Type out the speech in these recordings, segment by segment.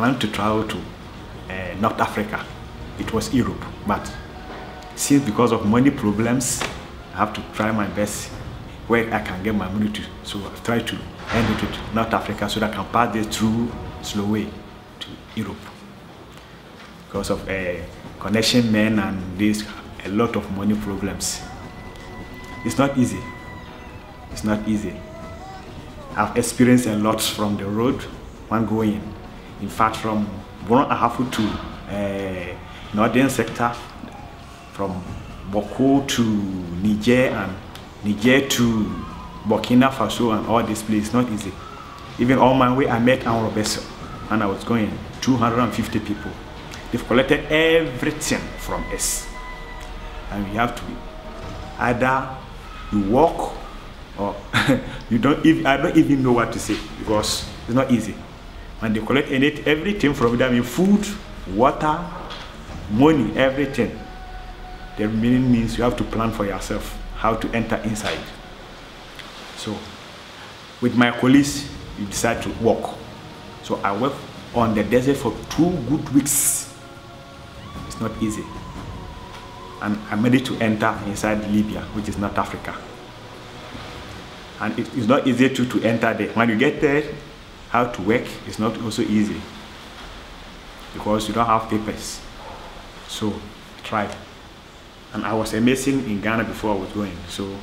planned to travel to uh, North Africa. It was Europe, but since because of money problems, I have to try my best where I can get my money to. So I've tried to end it to North Africa so that I can pass this through slow way to Europe. Because of uh, connection men and this a lot of money problems. It's not easy. It's not easy. I've experienced a lot from the road when going. In fact, from Bono Ahafo to uh, northern sector, from Boko to Niger and Niger to Burkina Faso and all these places, not easy. Even on my way, I met our vessel and I was going 250 people. They've collected everything from us. And we have to be either you walk or you don't even, I don't even know what to say because it's not easy. When they collect any, everything from them, I mean food, water, money, everything. The remaining means you have to plan for yourself how to enter inside. So, with my colleagues, we decide to walk. So I work on the desert for two good weeks. It's not easy. And I'm ready to enter inside Libya, which is North Africa. And it is not easy to, to enter there. When you get there, how to work is not also easy because you don't have papers. So try. And I was a amazing in Ghana before I was going. So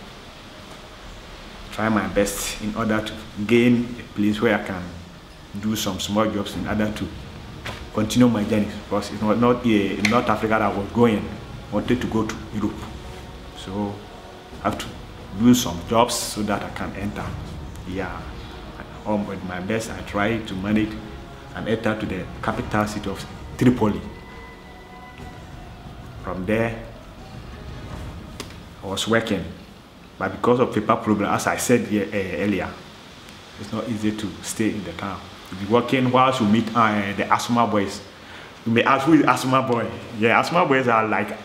try my best in order to gain a place where I can do some small jobs in order to continue my journey because it was not eh, in North Africa that I was going. I wanted to go to Europe. So I have to do some jobs so that I can enter. Yeah. Um, with my best, I try to manage and enter to the capital city of Tripoli. From there, I was working, but because of paper problem, as I said here, uh, earlier, it's not easy to stay in the town. You be working whilst you meet uh, the Asma boys. You may ask who is Asma boy? Yeah, Asma boys are like,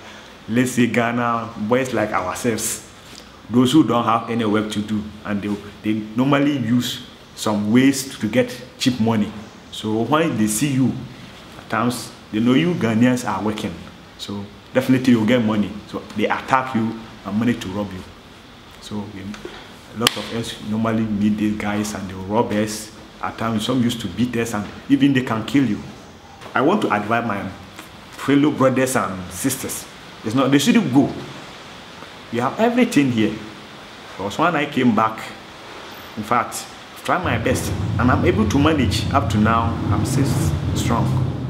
let's say Ghana boys like ourselves. Those who don't have any work to do, and they, they normally use some ways to get cheap money. So when they see you, at times they know you Ghanaians are working. So definitely you'll get money. So they attack you and money to rob you. So a lot of us normally meet these guys and they rob us. At times some used to beat us and even they can kill you. I want to advise my fellow brothers and sisters. It's not they shouldn't go. We have everything here. Because when I came back, in fact, try my best and I'm able to manage up to now. I'm still strong.